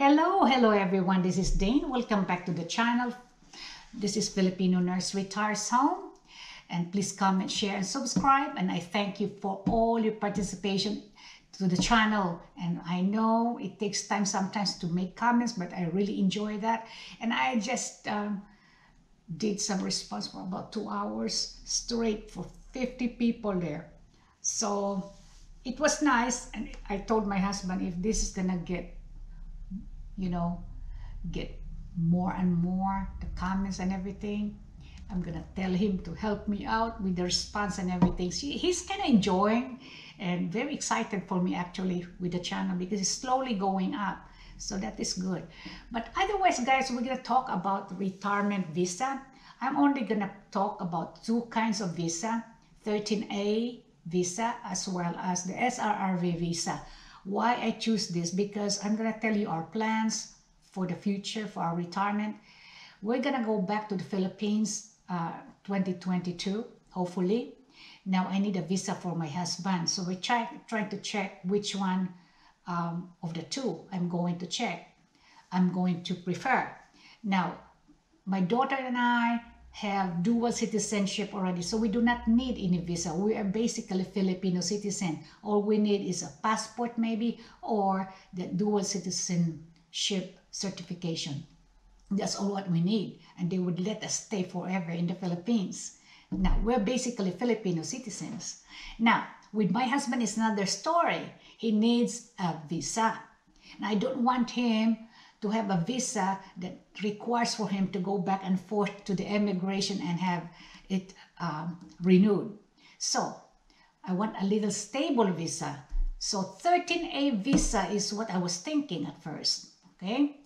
Hello, hello everyone. This is Dane. Welcome back to the channel. This is Filipino Nurse Retires Home. And please comment, share, and subscribe. And I thank you for all your participation to the channel. And I know it takes time sometimes to make comments, but I really enjoy that. And I just um, did some response for about two hours straight for 50 people there. So it was nice. And I told my husband, if this is gonna get you know, get more and more the comments and everything. I'm gonna tell him to help me out with the response and everything. See, he's kind of enjoying and very excited for me actually with the channel because it's slowly going up. So that is good. But otherwise, guys, we're gonna talk about retirement visa. I'm only gonna talk about two kinds of visa, 13A visa as well as the SRRV visa. Why I choose this? Because I'm going to tell you our plans for the future, for our retirement. We're going to go back to the Philippines uh, 2022, hopefully. Now I need a visa for my husband. So we're try, trying to check which one um, of the two I'm going to check. I'm going to prefer. Now, my daughter and I have dual citizenship already. So we do not need any visa. We are basically Filipino citizen. All we need is a passport maybe or the dual citizenship certification. That's all what we need. And they would let us stay forever in the Philippines. Now, we're basically Filipino citizens. Now, with my husband, it's another story. He needs a visa. And I don't want him to have a visa that requires for him to go back and forth to the immigration and have it um, renewed. So I want a little stable visa. So 13A visa is what I was thinking at first. Okay,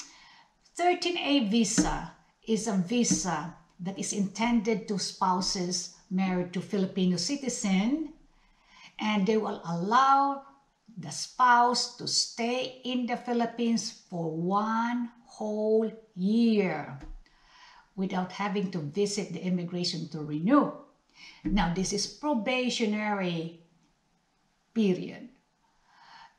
13A visa is a visa that is intended to spouses married to Filipino citizen and they will allow the spouse to stay in the Philippines for one whole year without having to visit the immigration to renew. Now, this is probationary period.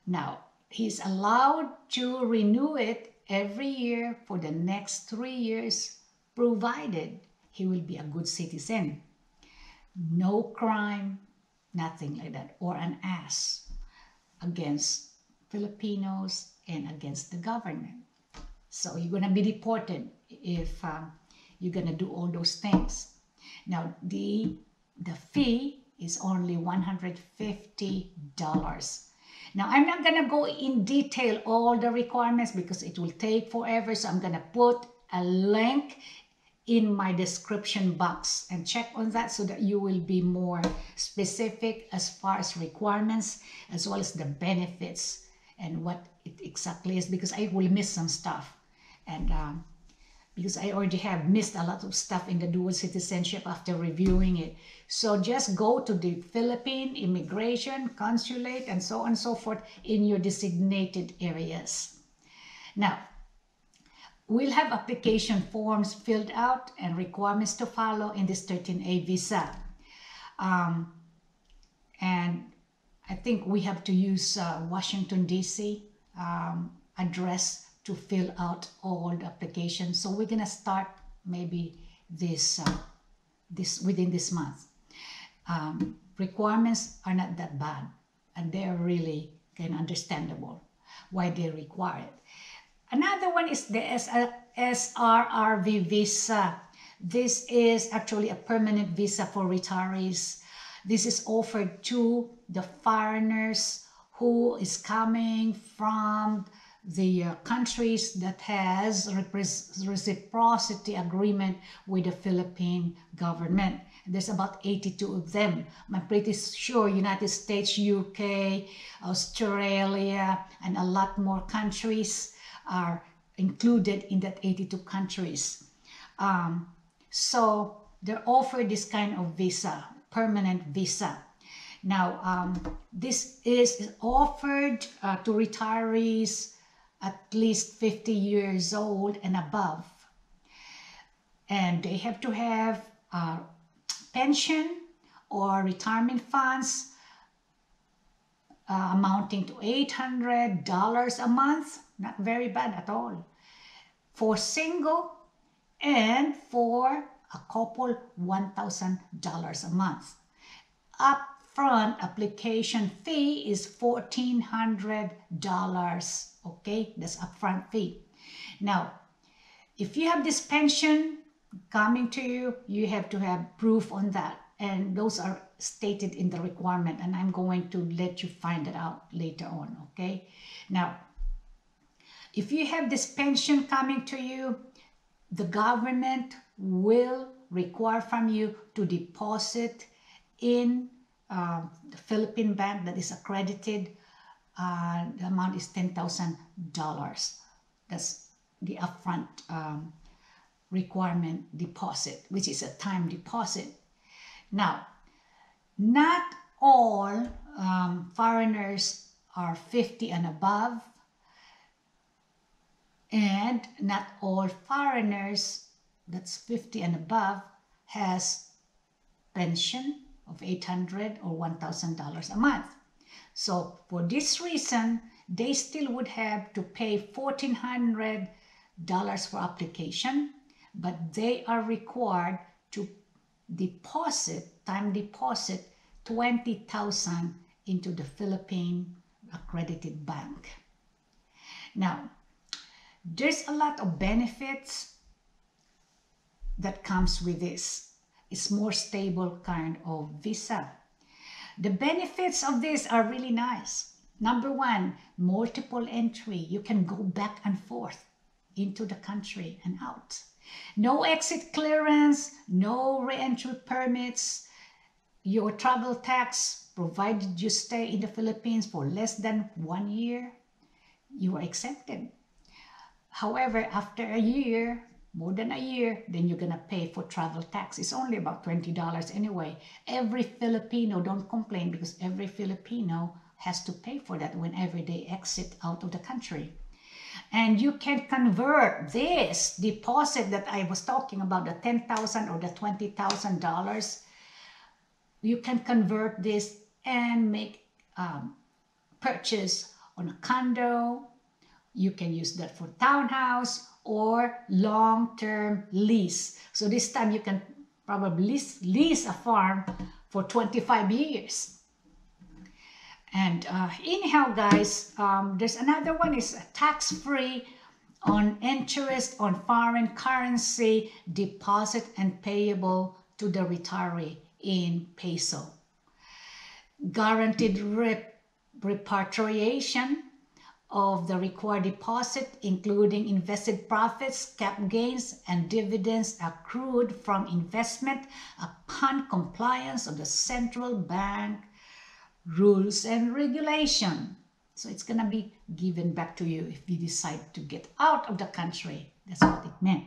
Now, he's allowed to renew it every year for the next three years, provided he will be a good citizen. No crime, nothing like that, or an ass against Filipinos and against the government. So you're going to be deported if um, you're going to do all those things. Now, the, the fee is only $150. Now, I'm not going to go in detail all the requirements because it will take forever. So I'm going to put a link in my description box and check on that so that you will be more specific as far as requirements as well as the benefits and what it exactly is because I will miss some stuff and um, because I already have missed a lot of stuff in the dual citizenship after reviewing it. So just go to the Philippine immigration, consulate, and so on and so forth in your designated areas. Now, We'll have application forms filled out and requirements to follow in this 13A visa. Um, and I think we have to use uh, Washington, D.C. Um, address to fill out all the applications. So we're gonna start maybe this, uh, this within this month. Um, requirements are not that bad and they're really kind of understandable why they require it. Another one is the SRRV visa. This is actually a permanent visa for retirees. This is offered to the foreigners who is coming from the uh, countries that has reciprocity agreement with the Philippine government. There's about 82 of them. I'm pretty sure United States, UK, Australia, and a lot more countries are included in that 82 countries. Um, so they're offered this kind of visa, permanent visa. Now, um, this is offered uh, to retirees at least 50 years old and above. And they have to have a pension or retirement funds uh, amounting to $800 a month. Not very bad at all. For single and for a couple $1,000 a month. Upfront application fee is $1,400. Okay, that's upfront fee. Now, if you have this pension coming to you, you have to have proof on that. And those are stated in the requirement and I'm going to let you find it out later on, okay? Now, if you have this pension coming to you, the government will require from you to deposit in uh, the Philippine bank that is accredited. Uh, the amount is $10,000. That's the upfront um, requirement deposit, which is a time deposit. Now, not all um, foreigners are 50 and above, and not all foreigners that's 50 and above has pension of 800 or $1,000 a month. So for this reason, they still would have to pay $1,400 for application, but they are required to deposit, time deposit 20,000 into the Philippine accredited bank. Now, there's a lot of benefits that comes with this. It's more stable kind of visa. The benefits of this are really nice. Number one, multiple entry. You can go back and forth into the country and out. No exit clearance, no re-entry permits. Your travel tax, provided you stay in the Philippines for less than one year, you are exempted. However, after a year, more than a year, then you're gonna pay for travel tax. It's only about $20 anyway. Every Filipino, don't complain because every Filipino has to pay for that whenever they exit out of the country. And you can convert this deposit that I was talking about, the 10000 or the $20,000. You can convert this and make um, purchase on a condo. You can use that for townhouse or long-term lease. So this time you can probably lease, lease a farm for 25 years. And uh, anyhow, guys, um, there's another one is tax-free on interest on foreign currency deposit and payable to the retiree in peso. Guaranteed rep repatriation of the required deposit, including invested profits, cap gains, and dividends accrued from investment upon compliance of the central bank rules and regulation. So it's going to be given back to you if you decide to get out of the country. That's what it meant.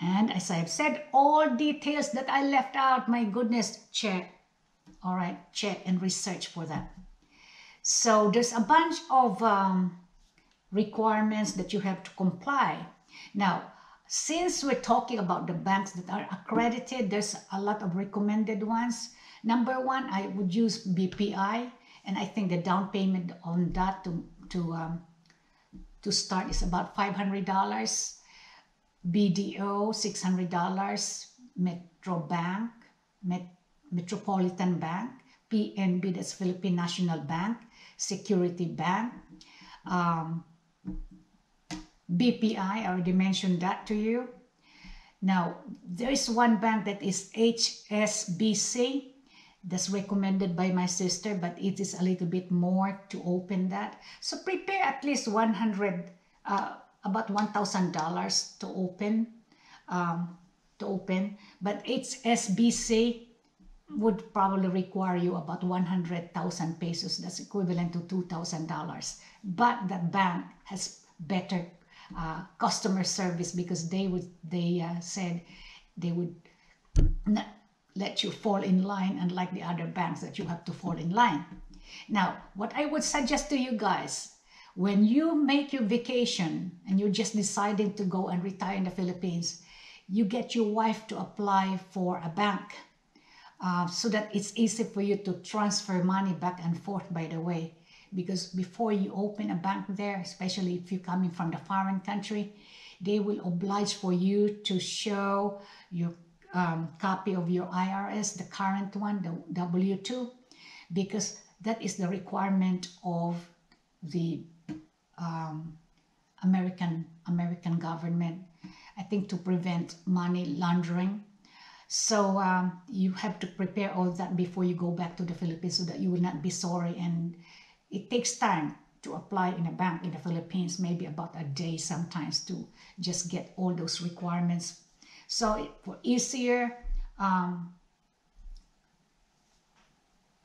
And as I have said, all details that I left out, my goodness, check. All right, check and research for that. So there's a bunch of um, requirements that you have to comply. Now, since we're talking about the banks that are accredited, there's a lot of recommended ones. Number one, I would use BPI, and I think the down payment on that to to um, to start is about five hundred dollars. BDO six hundred dollars. Metro Bank, Met Metropolitan Bank, PNB that's Philippine National Bank, Security Bank, um, BPI. I already mentioned that to you. Now there is one bank that is HSBC that's recommended by my sister but it is a little bit more to open that. So prepare at least 100 uh, about $1,000 to open um, to open. But HSBC would probably require you about 100,000 pesos. That's equivalent to $2,000 but the bank has better uh, customer service because they would they uh, said they would let you fall in line unlike the other banks that you have to fall in line. Now, what I would suggest to you guys, when you make your vacation and you're just deciding to go and retire in the Philippines, you get your wife to apply for a bank. uh, so that it's easy for you to transfer money back and forth by the way because before you open a bank there especially if you're coming from the foreign country they will oblige for you to show your um, copy of your IRS, the current one, the W-2, because that is the requirement of the um, American American government. I think to prevent money laundering. So um, you have to prepare all that before you go back to the Philippines so that you will not be sorry. And it takes time to apply in a bank in the Philippines, maybe about a day sometimes to just get all those requirements. So for easier um,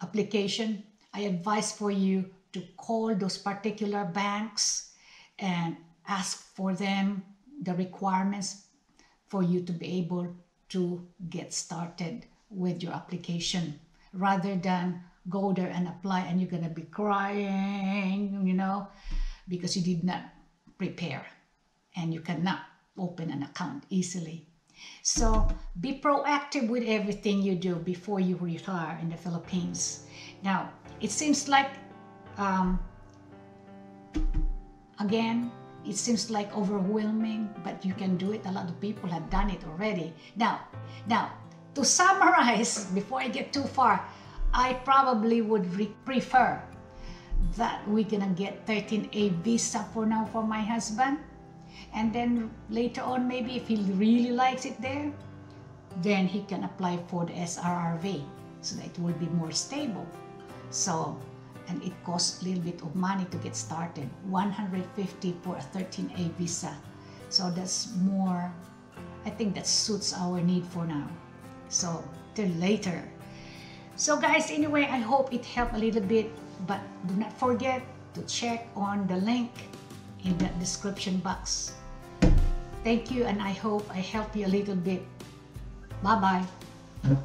application, I advise for you to call those particular banks and ask for them the requirements for you to be able to get started with your application rather than go there and apply and you're gonna be crying you know because you did not prepare and you cannot open an account easily so be proactive with everything you do before you retire in the Philippines. Now it seems like um, again it seems like overwhelming but you can do it. A lot of people have done it already. Now now to summarize before i get too far i probably would prefer that we're gonna get 13a visa for now for my husband and then later on maybe if he really likes it there then he can apply for the srrv so that it will be more stable. So and it costs a little bit of money to get started. 150 for a 13a visa. So that's more i think that suits our need for now. So till later. So guys anyway i hope it helped a little bit but do not forget to check on the link in the description box. Thank you and i hope i helped you a little bit. Bye bye